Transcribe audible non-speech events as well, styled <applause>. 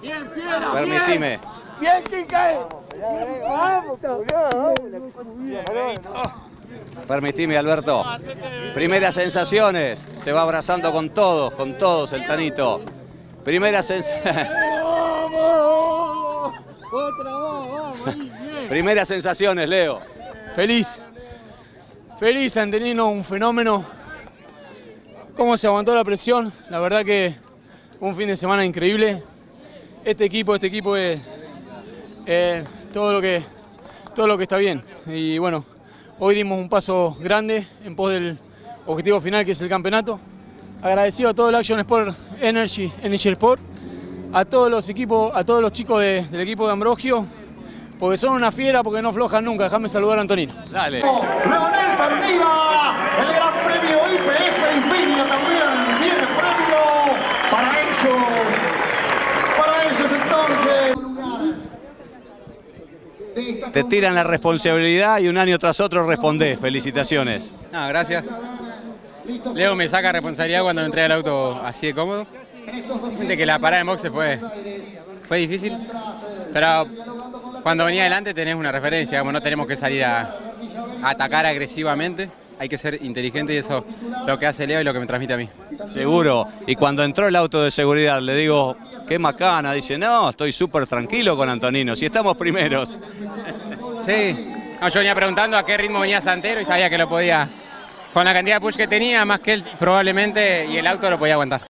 Bien, fiera, Permitime. Bien, bien, Kike. Permitime, Alberto. Primeras sensaciones. Se va abrazando con todos, con todos el Tanito. Primeras sensaciones. <laughs> Primeras sensaciones, Leo. Feliz. Feliz, Antenino, un fenómeno. Cómo se aguantó la presión. La verdad que un fin de semana increíble. Este equipo, este equipo es eh, todo, lo que, todo lo que está bien. Y bueno, hoy dimos un paso grande en pos del objetivo final que es el campeonato. Agradecido a todo el Action Sport Energy, Energy Sport, a todos los equipos, a todos los chicos de- del equipo de Ambrogio, porque son una fiera, porque no flojan nunca. Déjame saludar a Antonino. Dale. Leonel Perdida, el gran premio IPF Infinia también viene premio para ellos. Para ellos entonces. Te tiran la responsabilidad y un año tras otro respondés. Felicitaciones. No, gracias. Leo me saca responsabilidad cuando entré al auto así de cómodo. Gente que la parada en boxe fue, fue difícil, pero cuando venía adelante tenés una referencia, digamos, no tenemos que salir a atacar agresivamente, hay que ser inteligente y eso es lo que hace Leo y lo que me transmite a mí. Seguro. Y cuando entró el auto de seguridad, le digo, qué macana. Dice, no, estoy súper tranquilo con Antonino. Si estamos primeros. Sí, no, yo venía preguntando a qué ritmo venía Santero y sabía que lo podía, con la cantidad de push que tenía, más que él probablemente, y el auto lo podía aguantar.